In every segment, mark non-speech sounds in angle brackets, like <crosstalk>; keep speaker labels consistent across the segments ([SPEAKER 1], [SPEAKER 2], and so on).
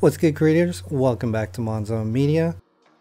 [SPEAKER 1] What's good creators? Welcome back to Monzon Media.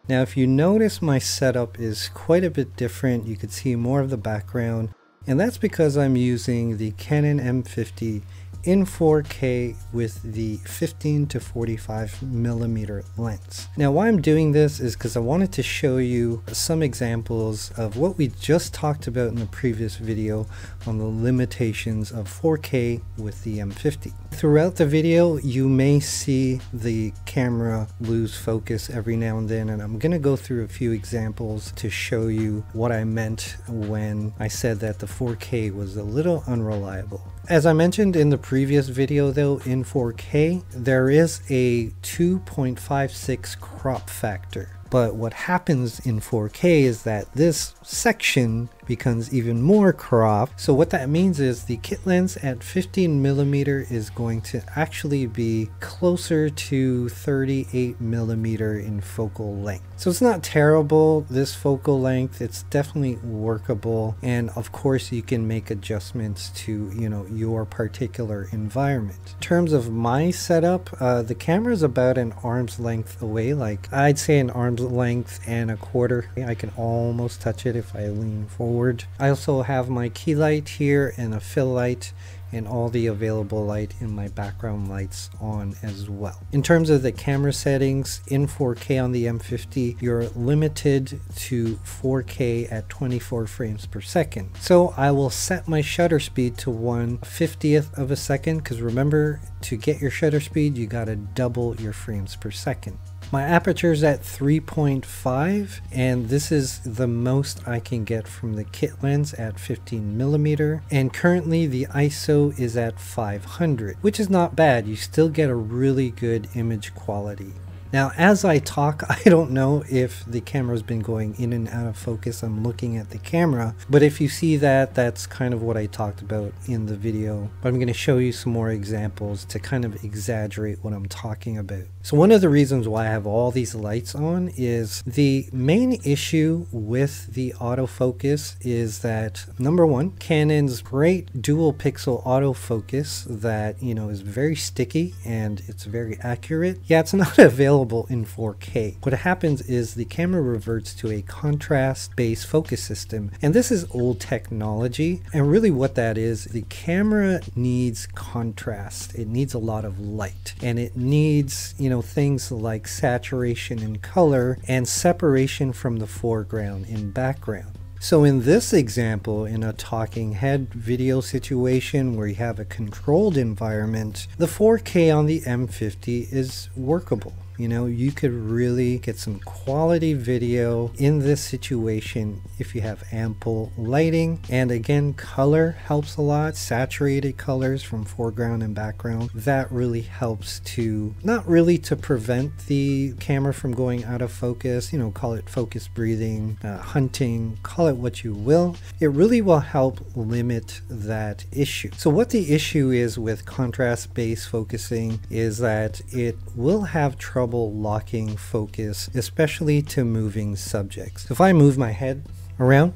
[SPEAKER 1] Now if you notice my setup is quite a bit different, you can see more of the background and that's because I'm using the Canon M50 in 4K with the 15 to 45 millimeter lens. Now why I'm doing this is because I wanted to show you some examples of what we just talked about in the previous video on the limitations of 4K with the M50. Throughout the video you may see the camera lose focus every now and then and I'm going to go through a few examples to show you what I meant when I said that the 4K was a little unreliable. As I mentioned in the previous video though, in 4K, there is a 2.56 crop factor. But what happens in 4K is that this section becomes even more cropped. So what that means is the kit lens at 15 millimeter is going to actually be closer to 38 millimeter in focal length. So it's not terrible, this focal length, it's definitely workable. And of course you can make adjustments to, you know, your particular environment. In terms of my setup, uh, the camera is about an arm's length away, like I'd say an arm's length and a quarter. I can almost touch it if I lean forward I also have my key light here and a fill light and all the available light in my background lights on as well. In terms of the camera settings in 4K on the M50, you're limited to 4K at 24 frames per second. So I will set my shutter speed to 1 50th of a second because remember to get your shutter speed you gotta double your frames per second. My aperture is at 3.5 and this is the most I can get from the kit lens at 15 millimeter and currently the ISO is at 500 which is not bad you still get a really good image quality. Now as I talk, <laughs> I don't know if the camera's been going in and out of focus. I'm looking at the camera, but if you see that, that's kind of what I talked about in the video. But I'm going to show you some more examples to kind of exaggerate what I'm talking about. So one of the reasons why I have all these lights on is the main issue with the autofocus is that number one, Canon's great dual pixel autofocus that, you know, is very sticky and it's very accurate. Yeah, it's <laughs> not available available in 4K. What happens is the camera reverts to a contrast based focus system and this is old technology and really what that is the camera needs contrast it needs a lot of light and it needs you know things like saturation and color and separation from the foreground and background so in this example, in a talking head video situation where you have a controlled environment, the 4K on the M50 is workable. You know, you could really get some quality video in this situation if you have ample lighting. And again, color helps a lot. Saturated colors from foreground and background. That really helps to, not really to prevent the camera from going out of focus, you know, call it focus breathing, uh, hunting, call it what you will. It really will help limit that issue. So what the issue is with contrast based focusing is that it will have trouble trouble locking focus, especially to moving subjects. If I move my head around,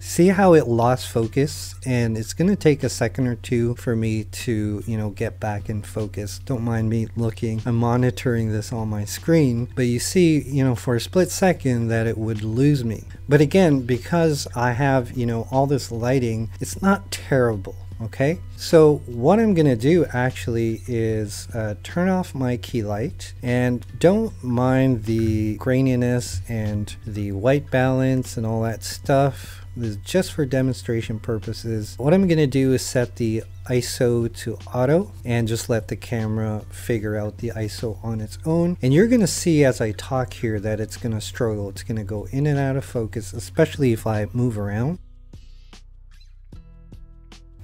[SPEAKER 1] see how it lost focus and it's going to take a second or two for me to you know get back in focus. Don't mind me looking. I'm monitoring this on my screen but you see you know for a split second that it would lose me. But again because i have you know all this lighting it's not terrible okay so what I'm gonna do actually is uh, turn off my key light and don't mind the graininess and the white balance and all that stuff. This is just for demonstration purposes. What I'm gonna do is set the ISO to auto and just let the camera figure out the ISO on its own. And you're gonna see as I talk here that it's gonna struggle. It's gonna go in and out of focus especially if I move around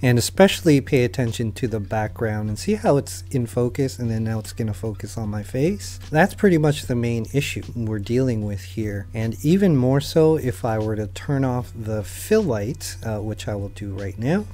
[SPEAKER 1] and especially pay attention to the background and see how it's in focus and then now it's going to focus on my face. That's pretty much the main issue we're dealing with here and even more so if I were to turn off the fill light uh, which I will do right now.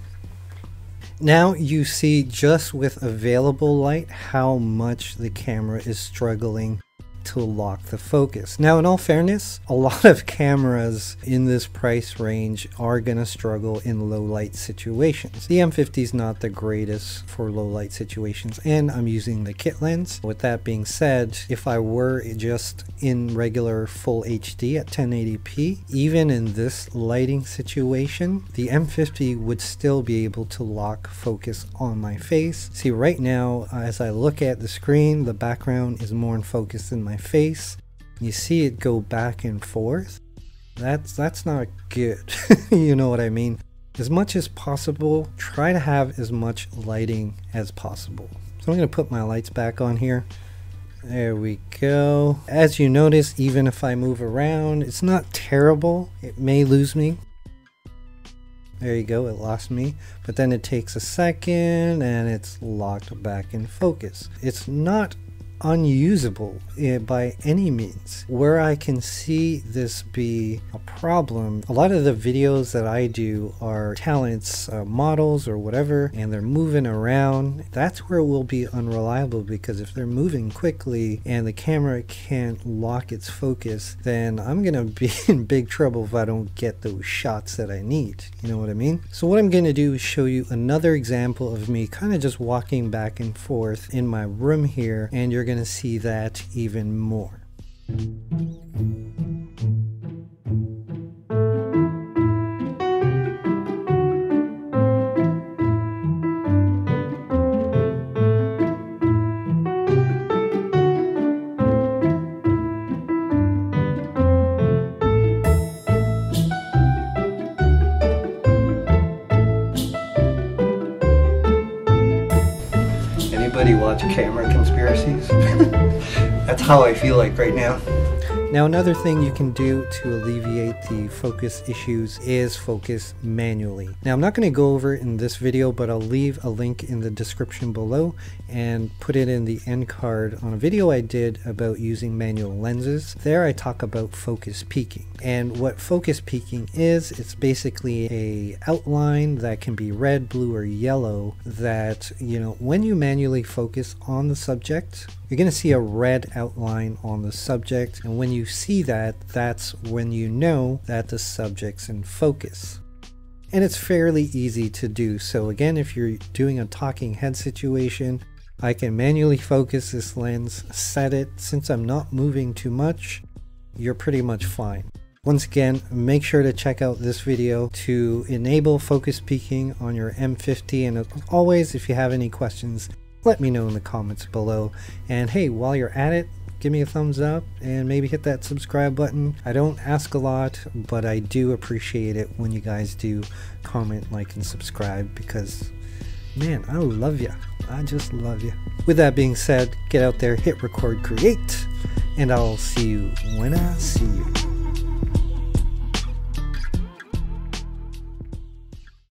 [SPEAKER 1] Now you see just with available light how much the camera is struggling to lock the focus. Now, in all fairness, a lot of cameras in this price range are going to struggle in low light situations. The M50 is not the greatest for low light situations, and I'm using the kit lens. With that being said, if I were just in regular full HD at 1080p, even in this lighting situation, the M50 would still be able to lock focus on my face. See, right now, as I look at the screen, the background is more in focus than my face. You see it go back and forth. That's that's not good. <laughs> you know what I mean? As much as possible, try to have as much lighting as possible. So I'm going to put my lights back on here. There we go. As you notice, even if I move around, it's not terrible. It may lose me. There you go, it lost me. But then it takes a second and it's locked back in focus. It's not unusable eh, by any means. Where I can see this be a problem, a lot of the videos that I do are talents, uh, models, or whatever, and they're moving around. That's where it will be unreliable because if they're moving quickly and the camera can't lock its focus, then I'm gonna <laughs> be in big trouble if I don't get those shots that I need. You know what I mean? So what I'm gonna do is show you another example of me kind of just walking back and forth in my room here, and you're gonna going to see that even more. Camera conspiracies? <laughs> That's how I feel like right now. Now another thing you can do to alleviate the focus issues is focus manually. Now I'm not going to go over it in this video but I'll leave a link in the description below and put it in the end card on a video I did about using manual lenses. There I talk about focus peaking and what focus peaking is it's basically a outline that can be red, blue or yellow that you know when you manually focus on the subject you're going to see a red outline on the subject and when you see that that's when you know that the subject's in focus. And it's fairly easy to do. So again if you're doing a talking head situation I can manually focus this lens set it. Since I'm not moving too much you're pretty much fine. Once again, make sure to check out this video to enable focus peaking on your M50 and as always if you have any questions let me know in the comments below. And hey, while you're at it, give me a thumbs up and maybe hit that subscribe button. I don't ask a lot, but I do appreciate it when you guys do comment, like, and subscribe because, man, I love you. I just love you. With that being said, get out there, hit record, create, and I'll see you when I see you.